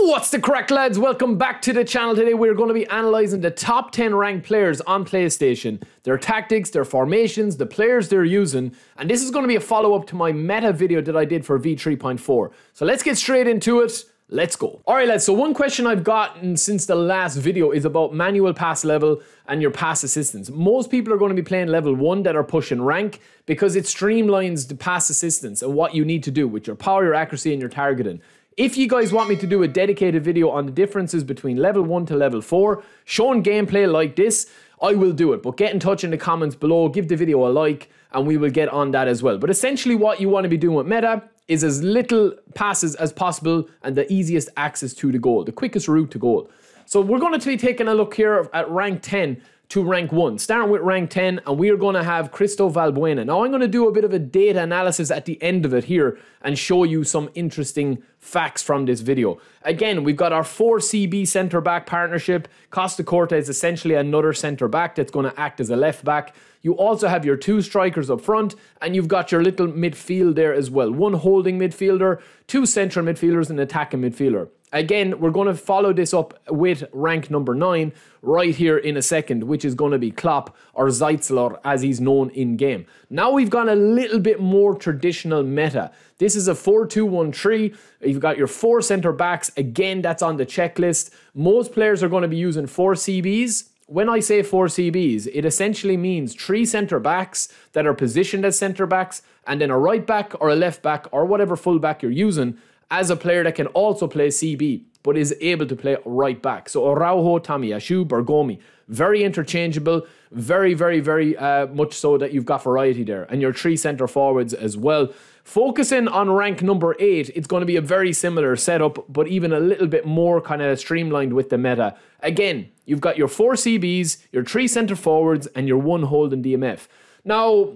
What's the crack, lads? Welcome back to the channel. Today we're going to be analysing the top 10 ranked players on PlayStation, their tactics, their formations, the players they're using, and this is going to be a follow up to my meta video that I did for V3.4. So let's get straight into it. Let's go. Alright lads, so one question I've gotten since the last video is about manual pass level and your pass assistance. Most people are going to be playing level 1 that are pushing rank because it streamlines the pass assistance and what you need to do with your power, your accuracy and your targeting. If you guys want me to do a dedicated video on the differences between level 1 to level 4, showing gameplay like this, I will do it. But get in touch in the comments below, give the video a like, and we will get on that as well. But essentially what you want to be doing with meta is as little passes as possible and the easiest access to the goal, the quickest route to goal. So we're going to be taking a look here at rank 10 to rank 1, starting with rank 10, and we are going to have Cristo Valbuena. Now, I'm going to do a bit of a data analysis at the end of it here and show you some interesting facts from this video. Again, we've got our 4CB centre back partnership. Costacurta is essentially another centre back that's going to act as a left back. You also have your two strikers up front, and you've got your little midfield there as well. One holding midfielder, two central midfielders, and an attacking midfielder. Again, we're going to follow this up with rank number 9 right here in a second, which is going to be Klopp or Zeitzler as he's known in game. Now we've gone a little bit more traditional meta. This is a 4-2-1-3. You've got your four centre backs. Again, that's on the checklist. Most players are going to be using four CBs. When I say four CBs, it essentially means three centre backs that are positioned as centre backs, and then a right back or a left back or whatever full back you're using as a player that can also play CB but is able to play right back. So Araujo, Tomiyasu, Bergomi, very interchangeable, very, very, very uh, much so that you've got variety there. And your three centre forwards as well. Focusing on rank number eight, it's going to be a very similar setup, but even a little bit more kind of streamlined with the meta. Again, you've got your four CBs, your three centre forwards, and your one holding DMF. Now,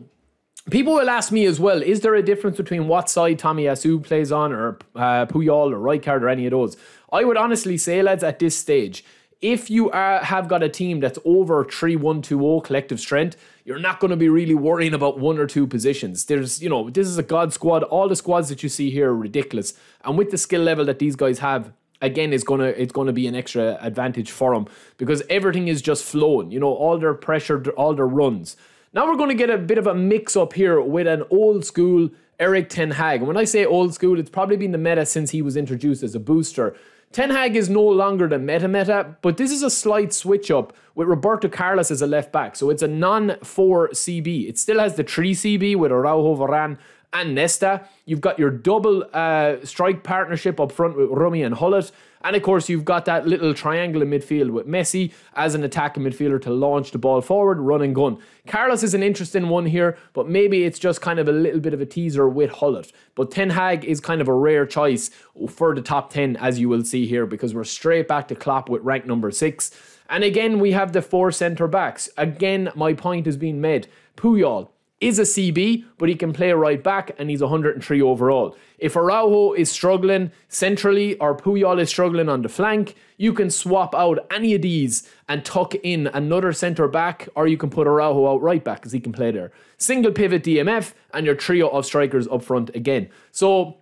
People will ask me as well, is there a difference between what side Tomiyasu plays on or uh, Puyol or Rijkaard or any of those? I would honestly say, lads, at this stage, if you are, have got a team that's over 3-1-2-0 collective strength, you're not going to be really worrying about one or two positions. There's, you know, this is a god squad. All the squads that you see here are ridiculous. And with the skill level that these guys have, again is gonna it's gonna be an extra advantage for them because everything is just flowing. You know, all their pressure, all their runs. Now we're going to get a bit of a mix up here with an old school Erik Ten Hag. When I say old school, it's probably been the meta since he was introduced as a booster. Ten Hag is no longer the meta meta, but this is a slight switch up with Roberto Carlos as a left back. So it's a non 4 CB. It still has the 3 CB with Araujo Varane and Nesta. You've got your double uh, strike partnership up front with Rumi and Gullit. And of course, you've got that little triangle in midfield with Messi as an attacking midfielder to launch the ball forward, run and gun. Carlos is an interesting one here, but maybe it's just kind of a little bit of a teaser with Gullit. But Ten Hag is kind of a rare choice for the top 10, as you will see here, because we're straight back to Klopp with rank number 6. And again, we have the four centre backs. Again, my point is being made. Puyol, is a CB, but he can play right back and he's 103 overall. If Araujo is struggling centrally or Puyol is struggling on the flank, you can swap out any of these and tuck in another centre back, or you can put Araujo out right back because he can play there. Single pivot DMF and your trio of strikers up front again. So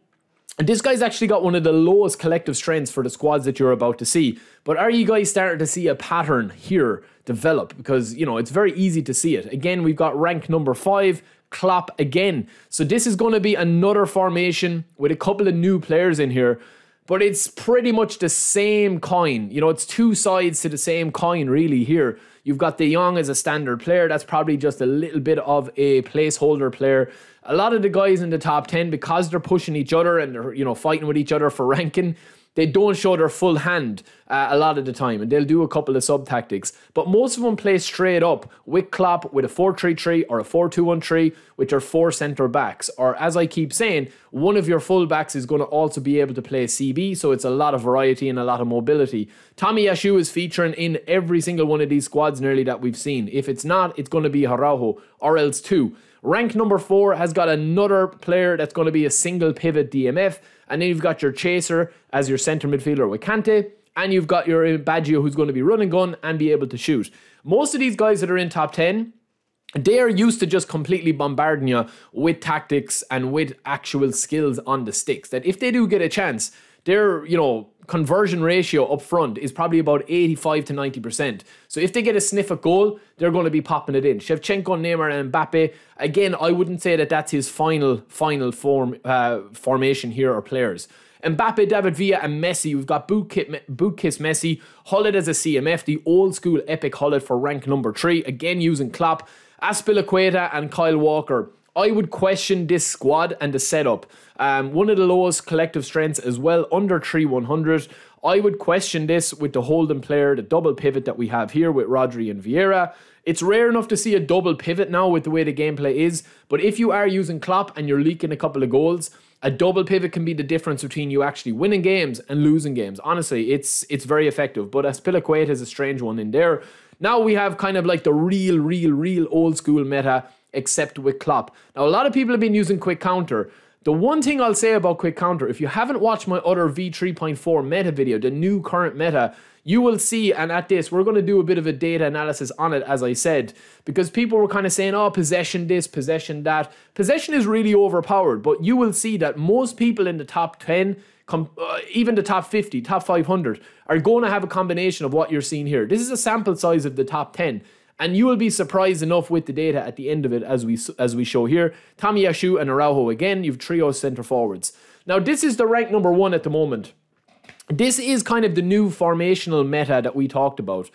and this guy's actually got one of the lowest collective strengths for the squads that you're about to see. But are you guys starting to see a pattern here develop? Because, you know, it's very easy to see it. Again, we've got rank number five, Klopp again. So this is going to be another formation with a couple of new players in here. But it's pretty much the same coin. You know, it's two sides to the same coin, really, here. You've got De Jong as a standard player. That's probably just a little bit of a placeholder player a lot of the guys in the top 10 because they're pushing each other and they're you know fighting with each other for ranking they don't show their full hand uh, a lot of the time and they'll do a couple of sub tactics. But most of them play straight up with Klopp with a 4-3-3 or a 4-2-1-3 which are four centre backs. Or as I keep saying one of your full backs is going to also be able to play CB so it's a lot of variety and a lot of mobility. Tomiyasu is featuring in every single one of these squads nearly that we've seen. If it's not it's going to be Araujo or else two Rank number four has got another player that's going to be a single pivot DMF. And then you've got your chaser as your centre midfielder with Kante. And you've got your Baggio who's going to be running gun and be able to shoot. Most of these guys that are in top 10, they are used to just completely bombarding you with tactics and with actual skills on the sticks. That if they do get a chance their, you know, conversion ratio up front is probably about 85 to 90%. So if they get a sniff at goal, they're going to be popping it in. Shevchenko, Neymar, and Mbappe. Again, I wouldn't say that that's his final final form uh, formation here or players. Mbappe, David Villa, and Messi. We've got Bootkiss, Bootkiss Messi, Gullit as a CMF, the old school epic Gullit for rank number three. Again, using Klopp, Azpilicueta, and Kyle Walker. I would question this squad and the setup. Um, one of the lowest collective strengths as well, under 3 100. I would question this with the holding player, the double pivot that we have here with Rodri and Vieira. It's rare enough to see a double pivot now with the way the gameplay is, but if you are using Klopp and you're leaking a couple of goals, a double pivot can be the difference between you actually winning games and losing games. Honestly, it's it's very effective. But Azpilicueta is a strange one in there. Now we have kind of like the real, real, real old school meta, except with Klopp. Now a lot of people have been using quick counter. The one thing I'll say about quick counter, if you haven't watched my other V3.4 meta video, the new current meta, you will see, and at this, we're going to do a bit of a data analysis on it, as I said, because people were kind of saying, oh, possession this, possession that. Possession is really overpowered, but you will see that most people in the top 10, com- uh, even the top 50, top 500, are going to have a combination of what you're seeing here. This is a sample size of the top 10. And you will be surprised enough with the data at the end of it, as we as we show here. Tomiyasu and Araujo again. You've trio centre forwards. Now this is the rank number one at the moment. This is kind of the new formational meta that we talked about.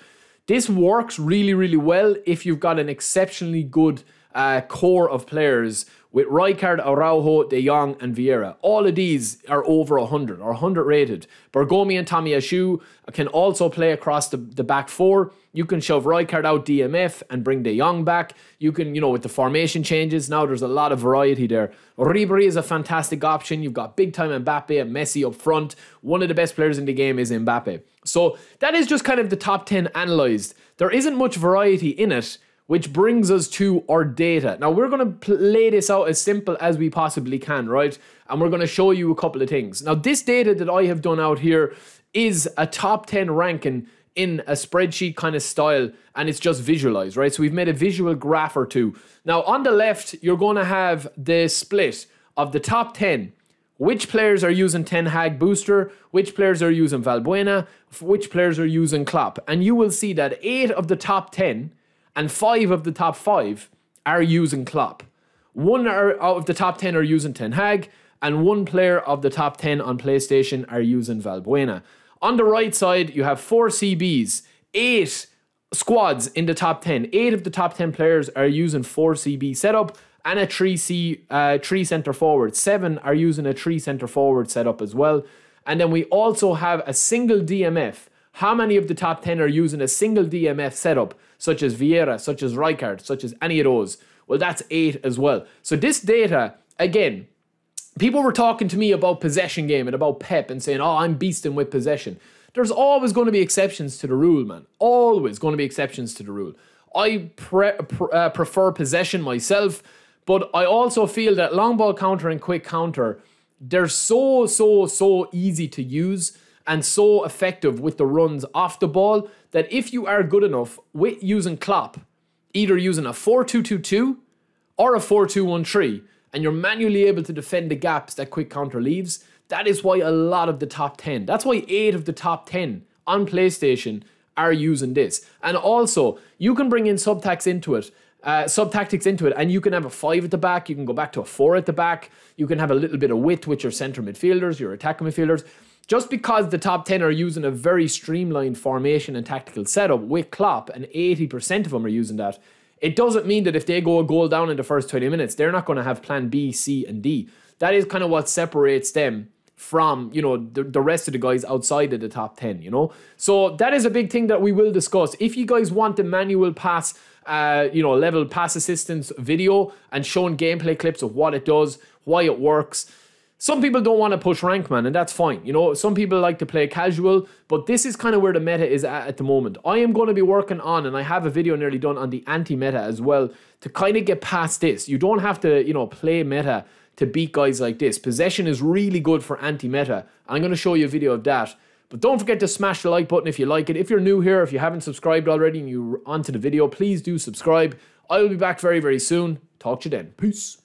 This works really, really well if you've got an exceptionally good uh, core of players with Rijkaard, Araujo, De Jong, and Vieira. All of these are over 100 or 100 rated. Bergomi and Tomiyasu can also play across the, the back four. You can shove Rijkaard out DMF and bring De Jong back. You can, you know, with the formation changes, now there's a lot of variety there. Ribery is a fantastic option. You've got big time Mbappe and Messi up front. One of the best players in the game is Mbappe. So that is just kind of the top 10 analysed. There isn't much variety in it which brings us to our data. Now, we're going to play this out as simple as we possibly can, right? And we're going to show you a couple of things. Now, this data that I have done out here is a top 10 ranking in a spreadsheet kind of style and it's just visualized, right? So we've made a visual graph or two. Now, on the left, you're going to have the split of the top 10 which players are using Ten Hag Booster, which players are using Valbuena, which players are using Klopp. And you will see that eight of the top 10 and five of the top five are using Klopp. One are, out of the top 10 are using Ten Hag, and one player of the top 10 on PlayStation are using Valbuena. On the right side, you have four CBs, eight squads in the top 10. Eight of the top 10 players are using 4CB setup and a 3C, uh, 3 centre forward. Seven are using a 3 centre forward setup as well. And then we also have a single DMF. How many of the top 10 are using a single DMF setup? such as Vieira, such as Rijkaard, such as any of those. Well, that's eight as well. So this data, again, people were talking to me about possession game and about Pep and saying, oh, I'm beasting with possession. There's always going to be exceptions to the rule, man. Always going to be exceptions to the rule. I pre- pre- uh, prefer possession myself, but I also feel that long ball counter and quick counter, they're so, so, so easy to use and so effective with the runs off the ball that if you are good enough with using Klopp, either using a 4 2 2 2 or a 4 2 1 3, and you're manually able to defend the gaps that quick counter leaves, that is why a lot of the top 10, that's why 8 of the top 10 on PlayStation are using this. And also, you can bring in subtax into it. Uh, sub tactics into it, and you can have a five at the back. You can go back to a four at the back. You can have a little bit of width with your center midfielders, your attacking midfielders. Just because the top 10 are using a very streamlined formation and tactical setup with Klopp, and 80% of them are using that, it doesn't mean that if they go a goal down in the first 20 minutes, they're not going to have plan B, C, and D. That is kind of what separates them from, you know, the, the rest of the guys outside of the top 10, you know? So that is a big thing that we will discuss. If you guys want the manual pass, uh, you know, level pass assistance video and showing gameplay clips of what it does, why it works, some people don't want to push rank, man, and that's fine. You know, some people like to play casual, but this is kind of where the meta is at at the moment. I am going to be working on, and I have a video nearly done on the anti-meta as well to kind of get past this. You don't have to, you know, play meta to beat guys like this. Possession is really good for anti-meta. I'm going to show you a video of that. But don't forget to smash the like button if you like it. If you're new here, if you haven't subscribed already and you're onto the video, please do subscribe. I will be back very, very soon. Talk to you then. Peace.